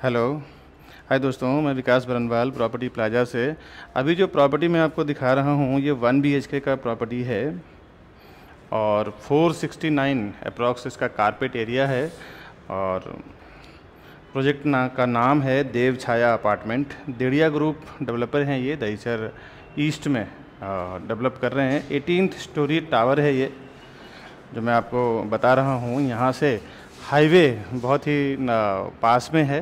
Hello hi दोस्तों, मैं विकास Barnwal property plaza से। अभी जो प्रॉपर्टी मैं आपको दिखा रहा हूँ, ये वन बी का प्रॉपर्टी है और 469 अप्रॉक्स इसका कारपेट एरिया है और प्रोजेक्ट ना, का नाम है Dev Chhaya apartment Dedhia group developer हैं ये, दहीसर ईस्ट में डेवलप कर रहे हैं। एटीन स्टोरी टावर है ये, जो मैं आपको बता रहा हूँ। यहाँ से हाईवे बहुत ही पास में है।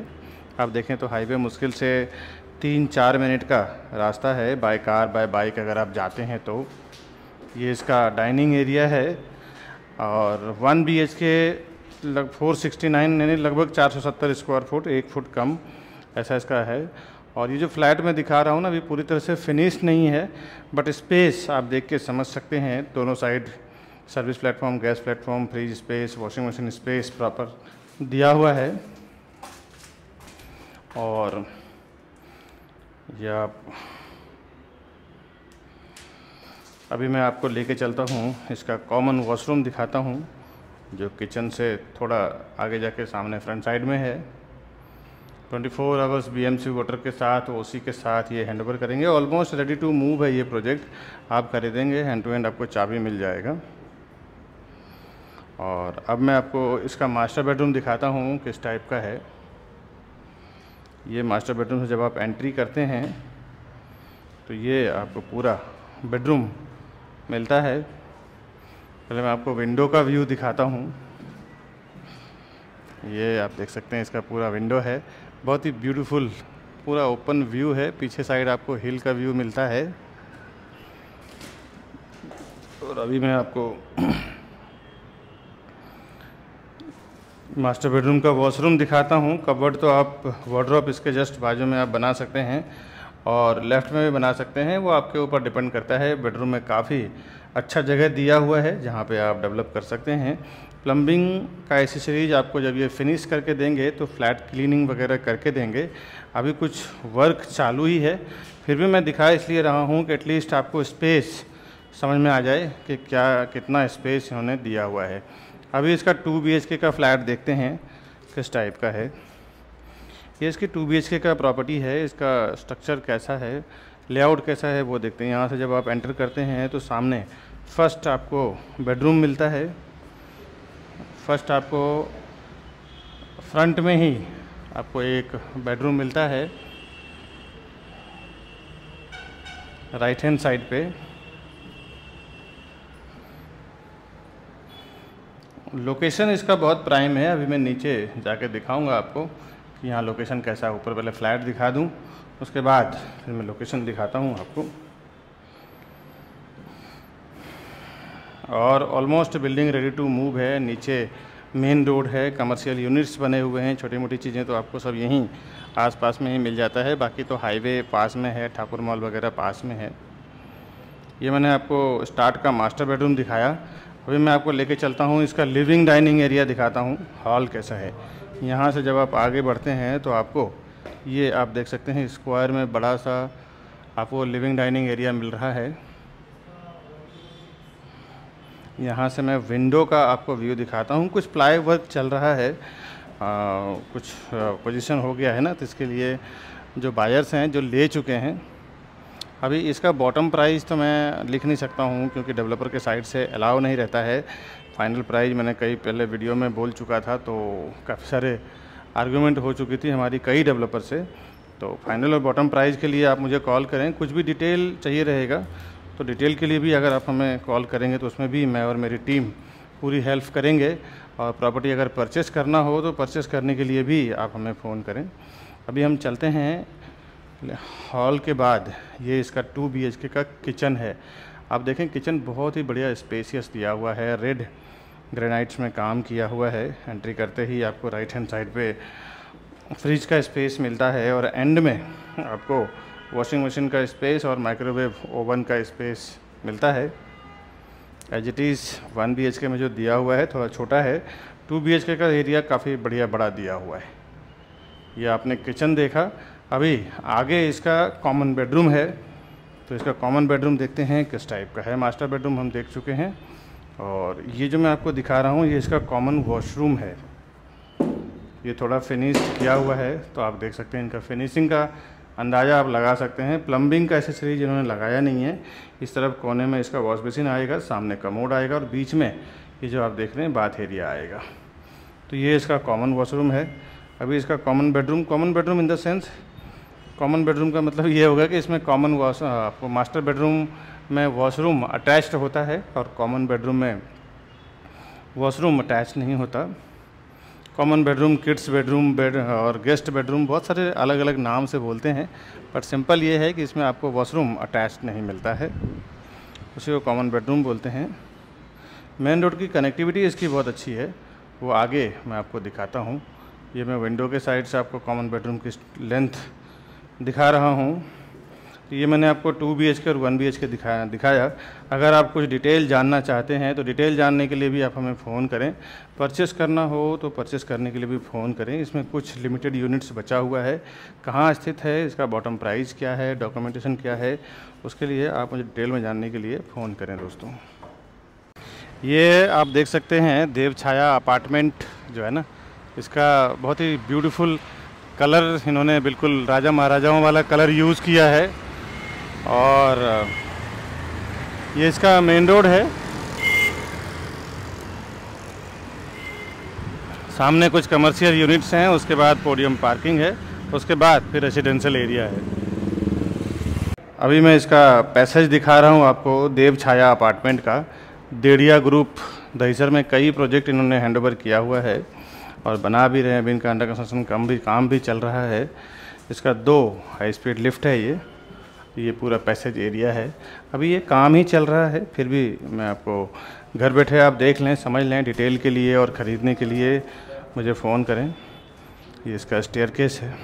आप देखें तो हाईवे मुश्किल से तीन चार मिनट का रास्ता है बाय कार बाय बाइक अगर आप जाते हैं तो। ये इसका डाइनिंग एरिया है और वन बी एच के लग फोर सिक्सटी नाइन यानी लगभग चार सौ सत्तर स्क्वायर फुट एक फुट कम, ऐसा इसका है। और ये जो फ्लैट मैं दिखा रहा हूँ ना अभी पूरी तरह से फिनिश नहीं है बट स्पेस आप देख के समझ सकते हैं, दोनों side service platform gas platform fridge space washing machine space proper दिया हुआ है। और यह आप अभी मैं आपको लेके चलता हूँ, इसका कॉमन वॉशरूम दिखाता हूँ, जो किचन से थोड़ा आगे जाके सामने फ्रंट साइड में है। 24 four hours B M C water के साथ ओसी के साथ ये हैंड ओवर करेंगे। ऑलमोस्ट रेडी टू मूव है ये प्रोजेक्ट आप खरीदेंगे हैंड टू हैंड आपको चाबी मिल जाएगा। और अब मैं आपको इसका मास्टर बेडरूम दिखाता हूँ, किस टाइप का है। ये मास्टर बेडरूम से जब आप एंट्री करते हैं तो ये आपको पूरा बेडरूम मिलता है। पहले मैं आपको विंडो का व्यू दिखाता हूँ। ये आप देख सकते हैं इसका पूरा विंडो है। बहुत ही ब्यूटीफुल पूरा ओपन व्यू है। पीछे साइड आपको हिल का व्यू मिलता है। और अभी मैं आपको मास्टर बेडरूम का वॉशरूम दिखाता हूँ। कबर्ड तो आप वार्ड्रॉप इसके जस्ट बाजू में आप बना सकते हैं और लेफ़्ट में भी बना सकते हैं। वो आपके ऊपर डिपेंड करता है। बेडरूम में काफ़ी अच्छा जगह दिया हुआ है जहाँ पे आप डेवलप कर सकते हैं। प्लम्बिंग का एसेसरीज आपको जब ये फिनिश करके देंगे तो फ्लैट क्लीनिंग वगैरह करके देंगे। अभी कुछ वर्क चालू ही है। फिर भी मैं दिखा इसलिए रहा हूँ कि एटलीस्ट आपको स्पेस समझ में आ जाए कि क्या, कितना स्पेस इन्होंने दिया हुआ है। अभी इसका टू बी का फ्लैट देखते हैं, किस टाइप का है। ये इसकी टू बी का प्रॉपर्टी है, इसका स्ट्रक्चर कैसा है लेआउट कैसा है, वो देखते हैं। यहाँ से जब आप एंटर करते हैं तो सामने फ़र्स्ट आपको बेडरूम मिलता है। फ़र्स्ट आपको फ्रंट में ही आपको एक बेडरूम मिलता है राइट हैंड साइड पे। लोकेशन इसका बहुत प्राइम है। अभी मैं नीचे जाके दिखाऊँगा आपको कि यहाँ लोकेशन कैसा है। ऊपर पहले फ्लैट दिखा दूँ, उसके बाद फिर मैं लोकेशन दिखाता हूँ आपको। और almost building ready to move है। नीचे मेन रोड है। कमर्शियल यूनिट्स बने हुए हैं। छोटी मोटी चीज़ें तो आपको सब यहीं आसपास में ही मिल जाता है। बाकी तो हाईवे पास में है। ठाकुर मॉल वगैरह पास में है। ये मैंने आपको स्टार्ट का मास्टर बेडरूम दिखाया। अभी मैं आपको लेके चलता हूँ इसका लिविंग डाइनिंग एरिया दिखाता हूँ हॉल कैसा है। यहाँ से जब आप आगे बढ़ते हैं तो आपको ये आप देख सकते हैं स्क्वायर में बड़ा सा आपको लिविंग डाइनिंग एरिया मिल रहा है। यहाँ से मैं विंडो का आपको व्यू दिखाता हूँ कुछ प्लाई वर्क चल रहा है। आ, कुछ पोजीशन हो गया है ना तो इसके लिए जो बायर्स हैं जो ले चुके हैं अभी इसका बॉटम प्राइस तो मैं लिख नहीं सकता हूँ, क्योंकि डेवलपर के साइड से अलाउ नहीं रहता है। फाइनल प्राइस मैंने कई पहले वीडियो में बोल चुका था तो काफ़ी सारे आर्गूमेंट हो चुकी थी हमारी कई डेवलपर से। तो फाइनल और बॉटम प्राइस के लिए आप मुझे कॉल करें। कुछ भी डिटेल चाहिए रहेगा तो डिटेल के लिए भी अगर आप हमें कॉल करेंगे तो उसमें भी मैं और मेरी टीम पूरी हेल्प करेंगे। और प्रॉपर्टी अगर परचेस करना हो तो परचेस करने के लिए भी आप हमें फ़ोन करें। अभी हम चलते हैं हॉल के बाद ये इसका टू बी का किचन है। आप देखें, किचन बहुत ही बढ़िया स्पेसियस दिया हुआ है। रेड ग्रेनाइट्स में काम किया हुआ है। एंट्री करते ही आपको राइट हैंड साइड पे फ्रिज का स्पेस मिलता है और एंड में आपको वॉशिंग मशीन का स्पेस और माइक्रोवेव ओवन का स्पेस मिलता है। As it is one B में जो दिया हुआ है, थोड़ा छोटा है। टू बी का एरिया काफ़ी बढ़िया बड़ा दिया हुआ है। ये आपने किचन देखा। अभी आगे इसका कॉमन बेडरूम है। तो इसका कॉमन बेडरूम देखते हैं किस टाइप का है। मास्टर बेडरूम हम देख चुके हैं। और ये जो मैं आपको दिखा रहा हूँ, ये इसका कॉमन वॉशरूम है। ये थोड़ा फिनिश किया हुआ है तो आप देख सकते हैं इनका फिनिशिंग का अंदाज़ा आप लगा सकते हैं। प्लम्बिंग का एसेसरीज इन्होंने लगाया नहीं है। इस तरफ़ कोने में इसका वॉश बेसिन आएगा, सामने कमोड आएगा और बीच में ये जो आप देख रहे हैं बाथ एरिया आएगा। तो ये इसका कॉमन वॉशरूम है। अभी इसका common bedroom common bedroom in the sense common bedroom का मतलब ये होगा कि इसमें कॉमन वॉश आपको मास्टर बेडरूम में वॉशरूम अटैच्ड होता है और कॉमन बेडरूम में वॉशरूम अटैच नहीं होता। Common bedroom kids bedroom bed और गेस्ट बेडरूम बहुत सारे अलग अलग नाम से बोलते हैं बट सिंपल ये है कि इसमें आपको वॉशरूम अटैच नहीं मिलता है। उसी को कॉमन बेडरूम बोलते हैं। मेन रोड की कनेक्टिविटी इसकी बहुत अच्छी है, वो आगे मैं आपको दिखाता हूँ। ये मैं विंडो के साइड से आपको कॉमन बेडरूम की लेंथ दिखा रहा हूँ। तो ये मैंने आपको टू बी एच के और वन बी एच के दिखाया दिखाया। अगर आप कुछ डिटेल जानना चाहते हैं तो डिटेल जानने के लिए भी आप हमें फ़ोन करें। परचेस करना हो तो परचेस करने के लिए भी फ़ोन करें। इसमें कुछ लिमिटेड यूनिट्स बचा हुआ है। कहाँ स्थित है, इसका बॉटम प्राइस क्या है, डॉक्यूमेंटेशन क्या है, उसके लिए आप मुझे डिटेल में जानने के लिए फ़ोन करें दोस्तों। ये आप देख सकते हैं देव अपार्टमेंट जो है ना, इसका बहुत ही ब्यूटीफुल कलर इन्होंने बिल्कुल राजा महाराजाओं वाला कलर यूज़ किया है। और, ये इसका मेन रोड है। सामने कुछ कमर्शियल यूनिट्स हैं, उसके बाद पोडियम पार्किंग है, उसके बाद फिर रेसिडेंशियल एरिया है। अभी मैं इसका पैसेज दिखा रहा हूँ आपको, देव छाया अपार्टमेंट का। देड़िया ग्रुप दहीसर में कई प्रोजेक्ट इन्होंने हैंडओवर किया हुआ है। और बना भी रहे हैं, अभी इनका अंडर कंस्ट्रक्शन कम भी, काम भी चल रहा है। इसका दो हाई स्पीड लिफ्ट है ये। ये पूरा पैसेज एरिया है। अभी ये काम ही चल रहा है, फिर भी मैं आपको घर बैठे आप देख लें, समझ लें डिटेल के लिए और ख़रीदने के लिए। मुझे फ़ोन करें। ये इसका स्टेयर केस है।